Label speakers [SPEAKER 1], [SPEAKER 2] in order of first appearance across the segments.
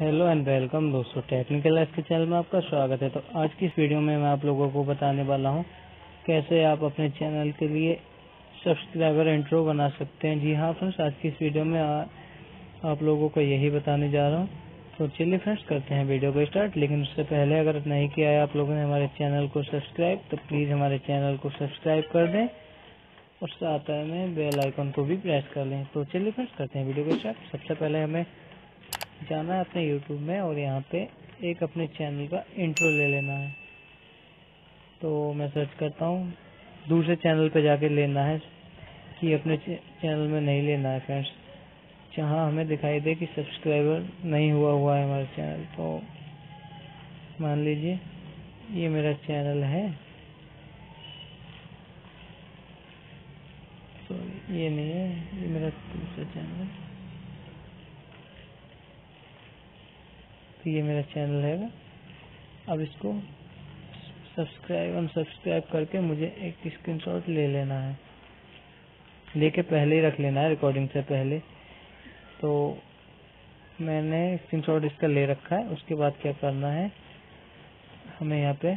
[SPEAKER 1] Hello and welcome दोस्तों technical life के channel में आपका स्वागत है। तो आज की इस वीडियो में मैं आप लोगों को बताने वाला हूँ कैसे आप अपने चैनल के लिए सब्सक्राइबर इंट्रो बना सकते हैं। जी हाँ फ्रेंड्स आज की इस वीडियो में आ, आप लोगों को यही बताने जा रहा हूँ। तो चलिए फ्रेंड्स करते हैं वीडियो को स्टार्ट लेकिन उससे पहले अगर नहीं किया है आप लोगों ने हमारे चैनल को सब्सक्राइब तो प्लीज़ हमारे चैनल को सब्सक्राइब कर दें और साथ में बेल आइकन को भी प्रेस कर लें। तो चलिए फ्रेंड्स करते हैं वीडियो को स्टार्ट सबसे पहले हमें जाना है अपने यूट्यूब में और यहाँ पे एक अपने चैनल का इंट्रो ले लेना है। तो मैं सर्च करता हूँ। दूसरे चैनल पे जाके लेना है कि अपने चैनल में नहीं लेना है फ्रेंड्स जहाँ हमें दिखाई दे कि सब्सक्राइबर नहीं हुआ हुआ है हमारा चैनल तो मान लीजिए, ये मेरा चैनल है। सॉरी ये नहीं है, ये मेरा दूसरा चैनल है। तो ये मेरा चैनल है अब इसको सब्सक्राइब अनसब्सक्राइब करके मुझे एक स्क्रीनशॉट ले लेना है। लेके पहले ही रख लेना है रिकॉर्डिंग से पहले। तो मैंने स्क्रीनशॉट इसका ले रखा है। उसके बाद क्या करना है? हमें यहाँ पे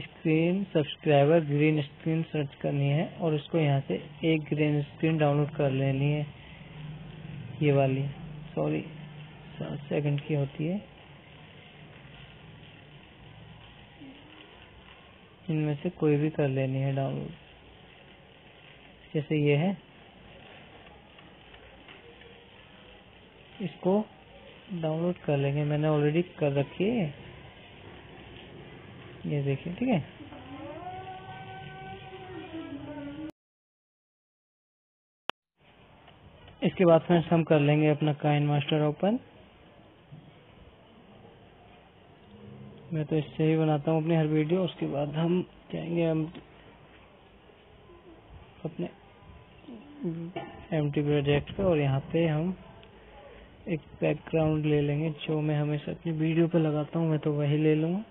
[SPEAKER 1] screen subscriber green screen search करनी है और उसको यहाँ से एक ग्रीन स्क्रीन डाउनलोड कर लेनी है। ये वाली सॉरी सात सेकंड की होती है। इनमें से कोई भी कर लेनी है डाउनलोड जैसे ये है। इसको डाउनलोड कर लेंगे। मैंने ऑलरेडी कर रखी है ये। देखिए, ठीक है? इसके बाद फ्रेंड्स हम कर लेंगे अपना काइन मास्टर ओपन मैं तो इससे ही बनाता हूँ अपनी हर वीडियो, उसके बाद हम जाएँगे हम अपने एम टी प्रोजेक्ट पे और यहाँ पे हम एक बैकग्राउंड ले लेंगे, जो मैं हमेशा अपनी वीडियो पे लगाता हूँ, मैं तो वही ले लूँगा।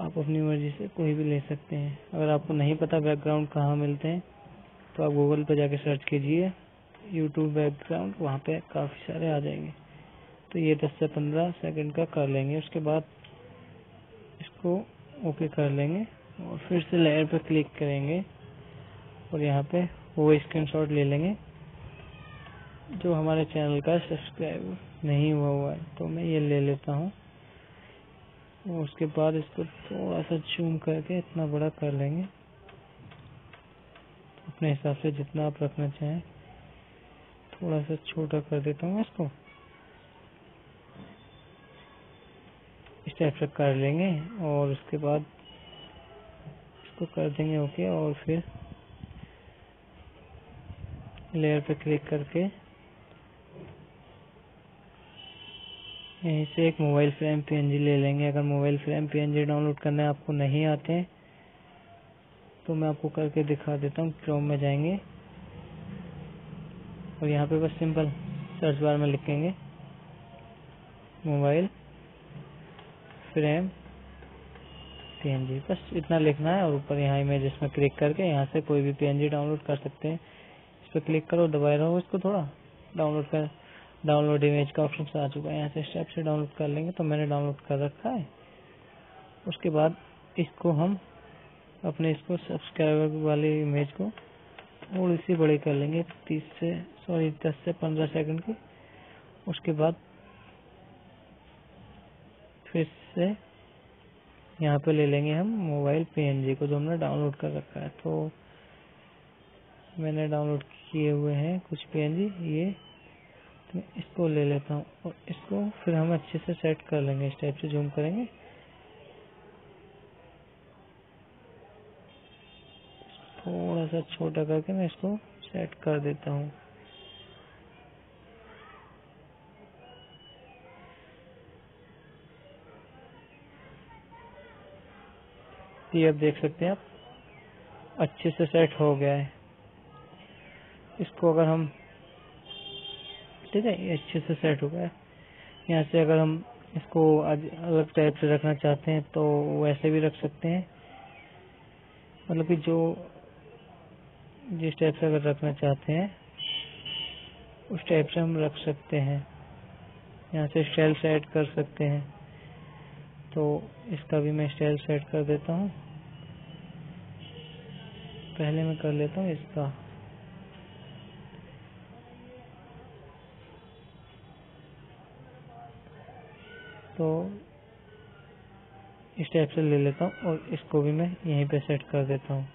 [SPEAKER 1] आप अपनी मर्ज़ी से कोई भी ले सकते हैं। अगर आपको नहीं पता बैकग्राउंड कहाँ मिलते हैं तो आप गूगल पे जाके सर्च कीजिए। यूट्यूब बैकग्राउंड वहाँ पे काफ़ी सारे आ जाएँगे। तो ये 10 से 15 सेकंड का कर लेंगे। उसके बाद इसको ओके कर लेंगे और फिर से लेयर पर क्लिक करेंगे और यहाँ पे वो स्क्रीनशॉट ले लेंगे जो हमारे चैनल का सब्सक्राइब नहीं हुआ हुआ है। तो मैं ये ले लेता हूँ और उसके बाद इसको थोड़ा सा जूम करके इतना बड़ा कर लेंगे। अपने हिसाब से जितना आप रखना चाहें, थोड़ा सा छोटा कर देता हूँ इसको। इस टाइप से कर लेंगे और उसके बाद इसको कर देंगे ओके और फिर लेयर पे क्लिक करके यहीं से एक मोबाइल फ्रेम पीएनजी ले लेंगे। अगर मोबाइल फ्रेम पीएनजी डाउनलोड करने आपको नहीं आते तो मैं आपको करके दिखा देता हूँ क्रोम में जाएँगे। और यहाँ पे बस सिंपल सर्च बार में लिखेंगे मोबाइल फ्रेम पीएनजी बस इतना लिखना है और ऊपर यहाँ इमेज में क्लिक करके यहाँ से कोई भी पीएनजी डाउनलोड कर सकते हैं। इस पर क्लिक करो, दबाए रहो इसको थोड़ा। डाउनलोड कर डाउनलोड इमेज का ऑप्शन आ चुका है। यहाँ से स्टेप से डाउनलोड कर लेंगे तो मैंने डाउनलोड कर रखा है। उसके बाद इसको हम अपने इसको सब्सक्राइबर वाली इमेज को थोड़ी सी बड़ी कर लेंगे। तीस से सॉरी दस से पंद्रह सेकंड की। उसके बाद फिर से यहाँ पे ले लेंगे हम मोबाइल पीएनजी को जो हमने डाउनलोड कर रखा है। तो मैंने डाउनलोड किए हुए हैं कुछ पीएनजी ये तो इसको ले लेता हूँ और इसको फिर हम अच्छे से सेट कर लेंगे इस टाइप से जूम करेंगे। थोड़ा सा छोटा करके मैं इसको सेट कर देता हूँ। ये अब देख सकते हैं, आप अच्छे से सेट हो गया है। इसको अगर हम, ठीक है, ये अच्छे से सेट हो गया है। यहाँ से अगर हम इसको अलग टाइप से रखना चाहते हैं तो वैसे भी रख सकते हैं। मतलब कि जो, जिस टाइप से अगर रखना चाहते हैं, उस टाइप से हम रख सकते हैं। यहाँ से स्टाइल सेट कर सकते हैं। तो इसका भी मैं स्टाइल सेट कर देता हूँ। पहले मैं कर लेता हूँ इसका। तो इस टाइप से ले लेता हूँ और इसको भी मैं यहीं पे सेट कर देता हूँ।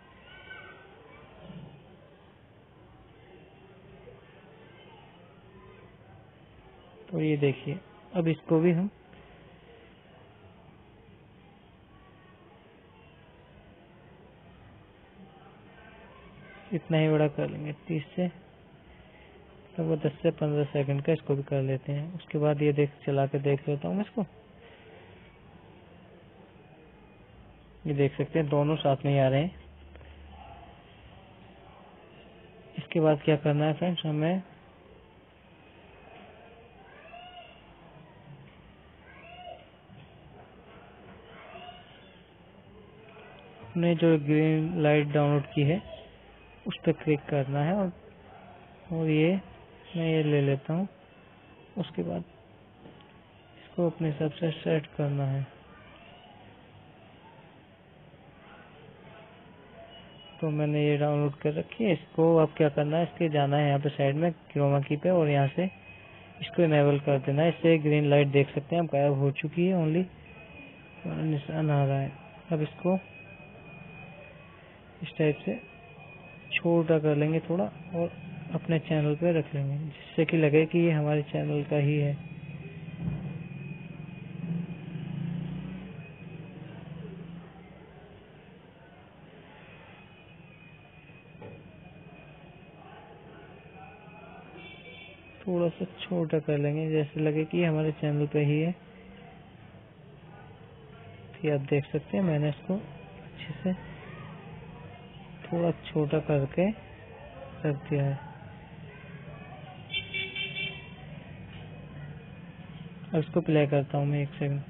[SPEAKER 1] तो ये देखिए, अब इसको भी हम इतना ही बड़ा कर लेंगे, तीस से लगभग दस से पंद्रह सेकंड का इसको भी कर लेते हैं। उसके बाद ये देख, चला के देख लेता हूँ इसको। ये देख सकते हैं, दोनों साथ में आ रहे हैं। इसके बाद क्या करना है फ्रेंड्स, हमें अपने जो ग्रीन लाइट डाउनलोड की है उस पर क्लिक करना है और और ये, मैं ये ले लेता हूँ। उसके बाद इसको अपने हिसाब से सेट करना है। तो मैंने ये डाउनलोड कर रखी है। इसको अब क्या करना है? इसके जाना है यहाँ पे साइड में क्रोमा की पे, और यहाँ से इसको इनेबल कर देना है। इससे ग्रीन लाइट देख सकते हैं। अब गायब हो चुकी है ओनली निशान आ रहा है। अब इसको इस टाइप से छोटा कर लेंगे थोड़ा और अपने चैनल पे रख लेंगे, जिससे कि लगे कि ये हमारे चैनल का ही है। थोड़ा सा छोटा कर लेंगे, जैसे लगे कि हमारे चैनल पे ही है। तो आप देख सकते हैं, मैंने इसको अच्छे से थोड़ा छोटा करके रख दिया है। अब इसको प्ले करता हूँ मैं एक सेकंड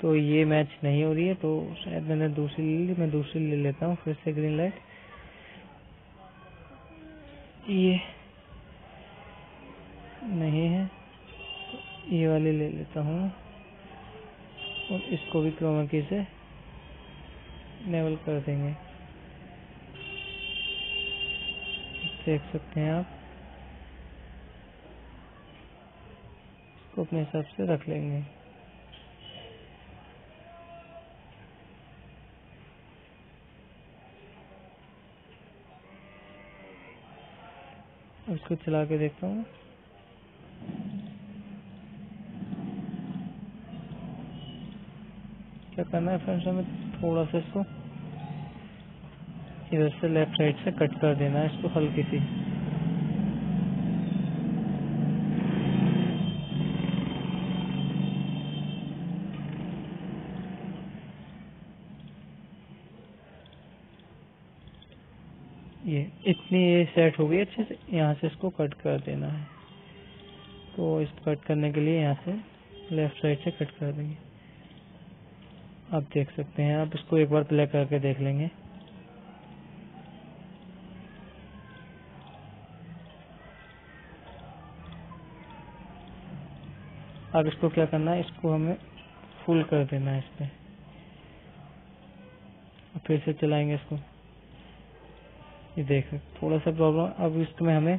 [SPEAKER 1] तो ये मैच नहीं हो रही है तो शायद मैंने दूसरी ले ली, मैं दूसरी ले लेता हूँ फिर से ग्रीन लाइट ये नहीं है। ये वाली ले लेता हूँ। और इसको भी क्रोमा की से लेवल कर देंगे। देख सकते हैं आप। इसको अपने हिसाब से रख लेंगे। इसको चला के देखता हूँ। करना है फ्रेंड्स, हमें थोड़ा सा इसको इधर से लेफ़्ट साइड से कट कर देना है इसको हल्की सी। ये इतनी ये सेट हो गई, अच्छे से यहाँ से इसको कट कर देना है। तो इसको कट करने के लिए यहाँ से लेफ़्ट साइड से कट कर देंगे। आप देख सकते हैं। आप इसको एक बार प्ले करके देख लेंगे। अब इसको क्या करना है? इसको हमें फुल कर देना है इस पे। फिर से चलाएँगे इसको। ये देख, थोड़ा सा प्रॉब्लम अब इसमें हमें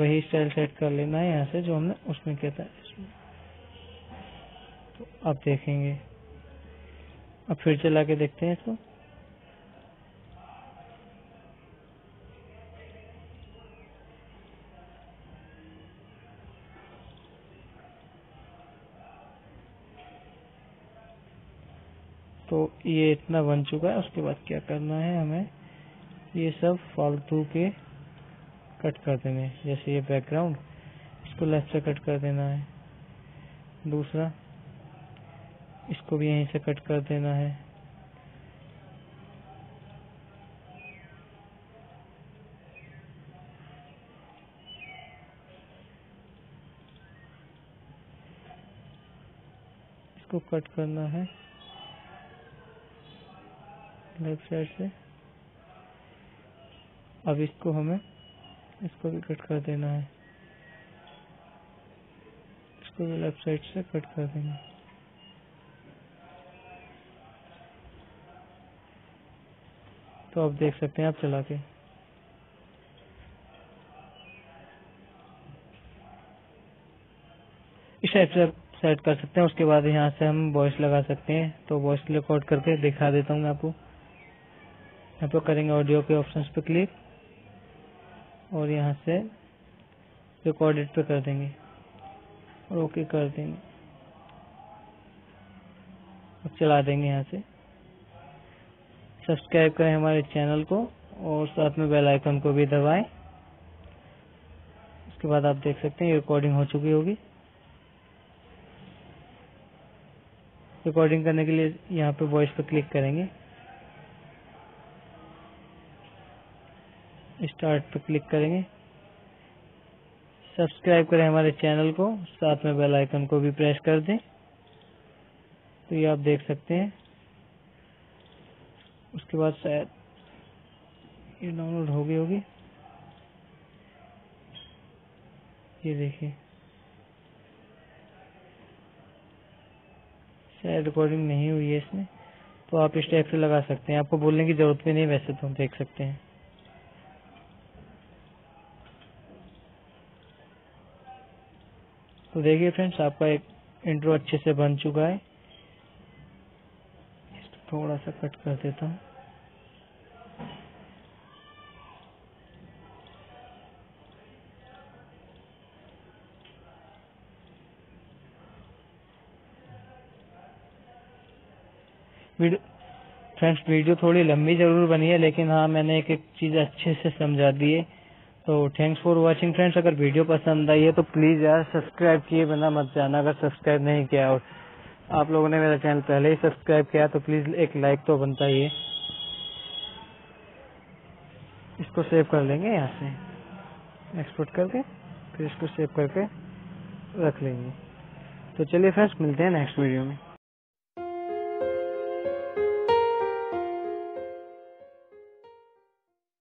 [SPEAKER 1] वही स्टाइल सेट कर लेना है यहाँ से जो हमने उसमें किया था। तो आप देखेंगे। अब फिर चला के देखते हैं इसको। तो ये इतना बन चुका है, उसके बाद क्या करना है हमें? ये सब फालतू के कट कर देने, जैसे ये बैकग्राउंड इसको लेफ़्ट से कट कर देना है। दूसरा इसको भी यहीं से कट कर देना है। इसको कट करना है। लेफ़्ट साइड से। अब इसको हमें इसको भी कट कर देना है। इसको भी लेफ़्ट साइड से कट कर देंगे तो आप देख सकते हैं, आप चला के। इस टाइप से सेट कर सकते हैं, उसके बाद यहाँ से हम वॉइस लगा सकते हैं तो वॉइस रिकॉर्ड करके दिखा देता हूँ मैं आपको। यहाँ पर करेंगे ऑडियो के ऑप्शंस पे क्लिक और यहाँ से रिकॉर्डेड पे कर देंगे, और ओके कर देंगे। चला देंगे यहाँ से। सब्सक्राइब करें हमारे चैनल को और साथ में बेल आइकन को भी दबाएँ। उसके बाद आप देख सकते हैं रिकॉर्डिंग हो चुकी होगी। रिकॉर्डिंग करने के लिए यहाँ पे वॉइस पे क्लिक करेंगे। स्टार्ट पे क्लिक करेंगे। सब्सक्राइब करें हमारे चैनल को, साथ में बेल आइकन को भी प्रेस कर दें। तो ये आप देख सकते हैं। उसके बाद शायद ये डाउनलोड हो गई होगी। ये देखिए। शायद रिकॉर्डिंग नहीं हुई है इसमें तो आप इस टाइप से लगा सकते हैं। आपको बोलने की ज़रूरत भी नहीं वैसे तो हम देख सकते हैं। तो देखिए फ्रेंड्स, आपका एक इंट्रो अच्छे से बन चुका है। थोड़ा सा कट कर देता हूँ। फ्रेंड्स, वीडियो थोड़ी लंबी ज़रूर बनी है, लेकिन हाँ मैंने एक एक चीज़ अच्छे से समझा दी है। तो थैंक्स फॉर वाचिंग फ्रेंड्स अगर वीडियो पसंद आई है तो प्लीज़ यार सब्सक्राइब किए बिना मत जाना, अगर सब्सक्राइब नहीं किया और आप लोगों ने मेरा चैनल पहले ही सब्सक्राइब किया तो प्लीज़ एक लाइक तो बनता ही है। इसको सेव कर लेंगे यहाँ से। एक्सपोर्ट करके, फिर इसको सेव करके रख लेंगे। तो चलिए फ्रेंड्स मिलते हैं नेक्स्ट वीडियो में।